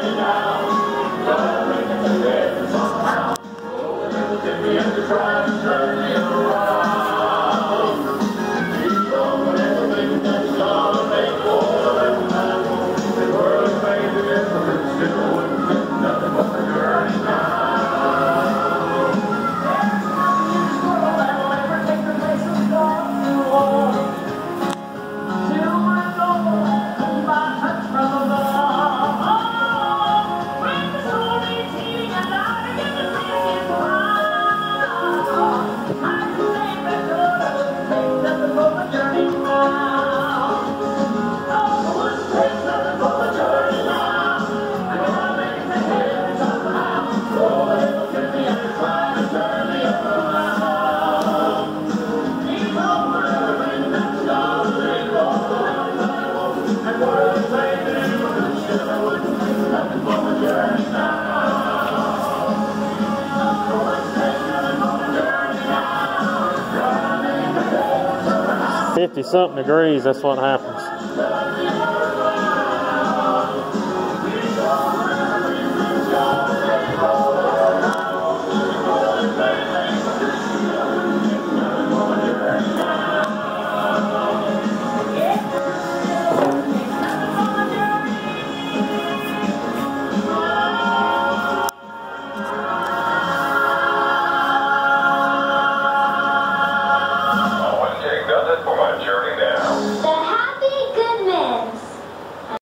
Thank you. 50 something degrees, that's what happens.